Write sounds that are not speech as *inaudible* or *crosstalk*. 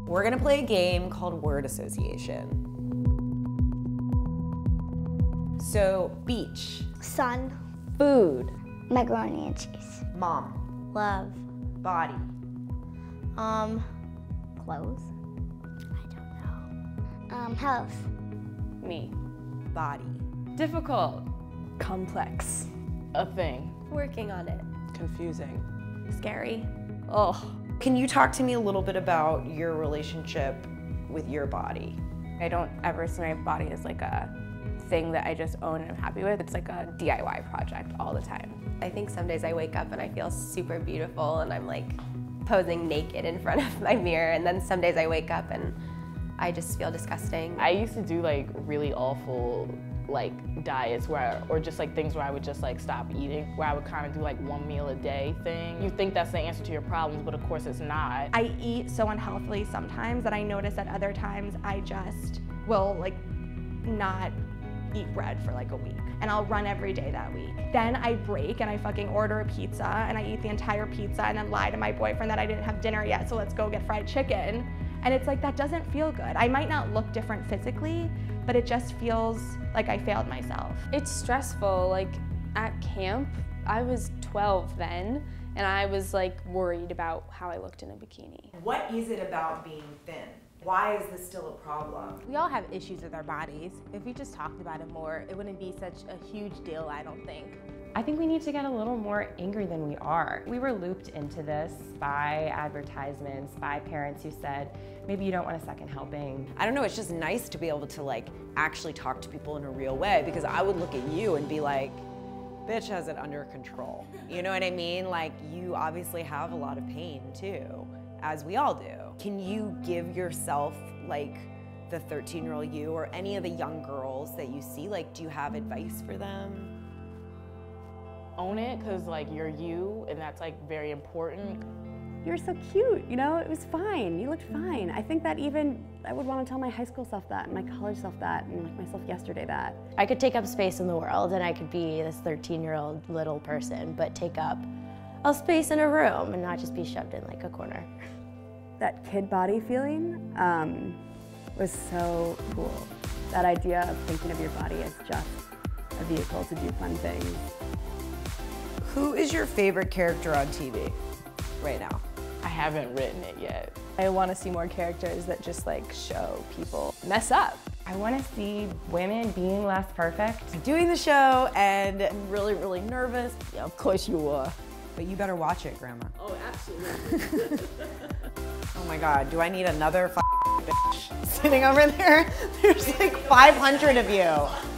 We're gonna play a game called word association. So, beach, Sun. Food. Macaroni and cheese. mom, Love. body, Um, clothes. I don't know. Um, health. Me. body, Difficult. Complex. A thing. Working on it. Confusing. Scary. Oh. Can you talk to me a little bit about your relationship with your body? I don't ever see my body as like a thing that I just own and I'm happy with. It's like a DIY project all the time. I think some days I wake up and I feel super beautiful and I'm like posing naked in front of my mirror. And then some days I wake up and I just feel disgusting. I used to do like really awful like diets where or just like things where I would just like stop eating where I would kind of do like one meal a day thing. You think that's the answer to your problems, but of course it's not. I eat so unhealthily sometimes that I notice at other times I just will like not eat bread for like a week and I'll run every day that week. Then I break and I fucking order a pizza and I eat the entire pizza and then lie to my boyfriend that I didn't have dinner yet so let's go get fried chicken. And it's like that doesn't feel good. I might not look different physically, but it just feels like I failed myself. It's stressful. Like at camp, I was 12 then, and I was like worried about how I looked in a bikini. What is it about being thin? Why is this still a problem? We all have issues with our bodies. If we just talked about it more, it wouldn't be such a huge deal, I don't think. I think we need to get a little more angry than we are. We were looped into this by advertisements, by parents who said, maybe you don't want a second helping. I don't know, it's just nice to be able to like actually talk to people in a real way because I would look at you and be like, bitch has it under control. You know what I mean? Like you obviously have a lot of pain too, as we all do. Can you give yourself like the 13 year old you or any of the young girls that you see, like do you have advice for them? Own it because like you're you and that's like very important. You're so cute, you know, it was fine. You looked fine. I think that even I would want to tell my high school self that, and my college self that, and like myself yesterday that. I could take up space in the world and I could be this 13 year old little person, but take up a space in a room and not just be shoved in like a corner. That kid body feeling um, was so cool. That idea of thinking of your body as just a vehicle to do fun things. Who is your favorite character on TV right now? I haven't written it yet. I want to see more characters that just like show people mess up. I want to see women being less perfect. Doing the show and I'm really, really nervous. Yeah, of course you are. But you better watch it, Grandma. Oh, absolutely. *laughs* *laughs* oh my God, do I need another *laughs* bitch sitting over there? There's like 500 of you.